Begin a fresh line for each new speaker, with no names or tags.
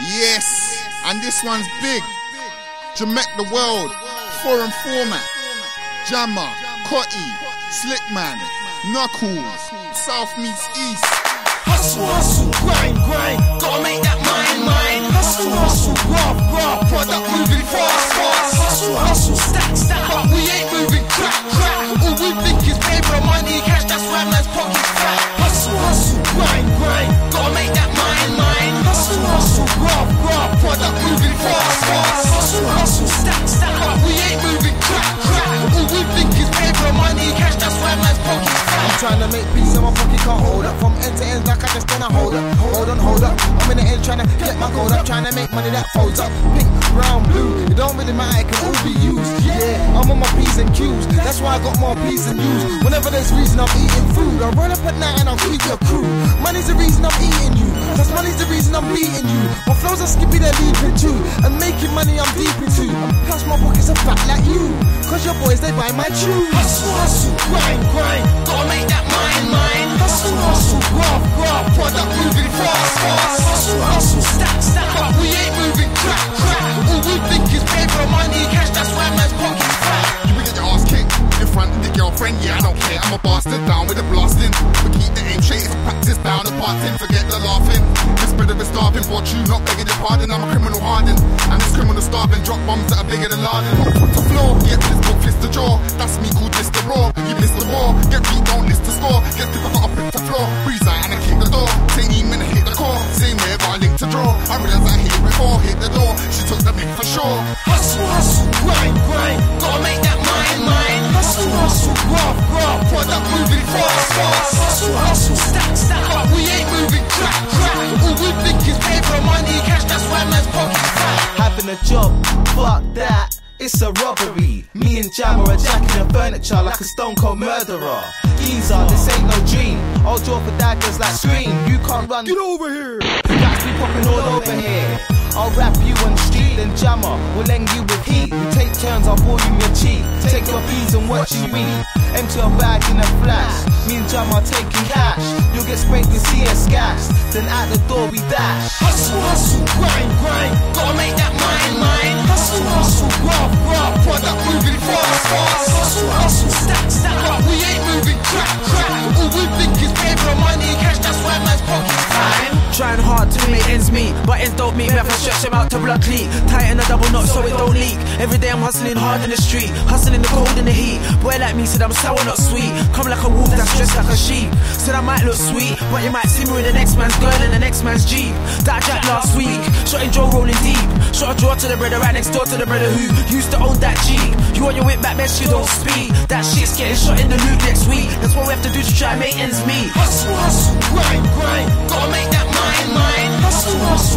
Yes, and this one's big. Jamek the world, foreign format. Jammer, Cotty, Slickman, Knuckles, South meets East.
Hustle, hustle, grind, grind. Gotta make that mind, mind. Hustle, hustle, rough, rough. Product moving fast, fast. Hustle, hustle, stack, stack. But we ain't moving crack,
End, like I just wanna hold up. Hold on, hold up. I'm in the end trying to get my gold up, trying to make money that folds up. Pink, brown, blue, it don't really matter, it can all be used. Yeah, I'm on my P's and Q's, that's why I got more P's than U's. Whenever there's reason I'm eating food, I run up at night and I'll feed your crew. Money's the reason I'm eating you, that's money's the reason I'm beating you. My flows are skippy, they're leaping too, and making money I'm deep into. Plus my pockets are fat like you, cause your boys they buy my shoes.
Hustle, hustle, grind, grind. Gotta make that mind, mind. Hustle, hustle,
I'm a bastard down with the blasting. But keep the aim straight. It's practice down the parting. Forget the laughing. This of a starving. Watch you not begging your pardon. I'm a criminal hardened. And this criminal starving. Drop bombs that are bigger than. From foot to floor. Get this book, fist the jaw. That's me called Mr. Raw. You miss the war. Get beat, don't list the score. Get people got up hit the floor. Breeze out and I kick the door. Same even hit the core. Same way, I link to draw. I realize I hit it before. Hit the door. She took the mic for sure.
Hustle, hustle, grind, grind. Hustle, rough, rough. Product moving fast, fast. Hustle, hustle, stack, stack. We ain't moving crack, crack. All we think is paper, money, cash. That's why man's pockets fat.
Having a job, fuck that. It's a robbery. Me and Jam are jacking the furniture like a stone cold murderer. Easer, this ain't no dream. I'll draw for daggers like Scream. You can't run. Get over here. Rats be popping all over here. I'll rap you on the street, then Jammer will end you with heat. We take turns, I'll pour you your cheek. Take your bees and watch you eat. Empty your bag in a flash. Me and Jammer taking cash. You'll get spanked with CS gas. Then out the door we dash.
Hustle, hustle, grind, grind.
Ends meet, but ends don't meet me. I stretch them out to blood cleat. Tighten a double knot so it don't leak. Every day I'm hustling hard in the street, hustling the cold and the heat. Boy like me said I'm sour, not sweet. Come like a wolf that's dressed like a sheep. Said I might look sweet, but you might see me with the next man's girl and the next man's jeep. That jack last week, shotting Joe rolling deep. Shot a draw to the brother right next door to the brother who used to own that jeep. You want your whip back, best you don't speak. That shit's getting shot in the loop next week. That's what we have to do to try and make ends meet.
Hustle, hustle, grind, grind. Gotta make that mind, mind. Hustle, hustle,